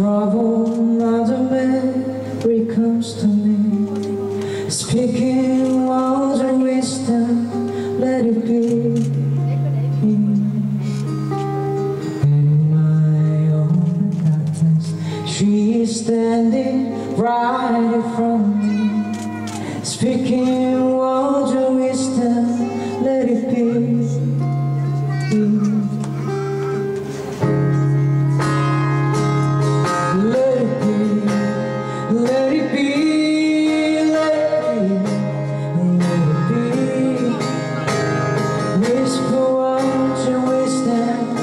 trouble Mother Mary comes to me. Speaking words of wisdom, let it be. In my own darkness, standing right in front of me. Speaking Whisper words of wisdom, let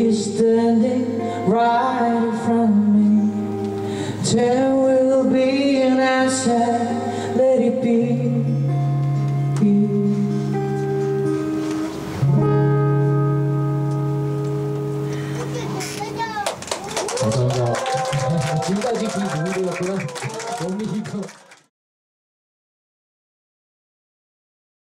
darkness, she is standing right in front of me. There will be an answer, let it be. 감사합니다. 지금까지 그 누구였고요. 원민이고.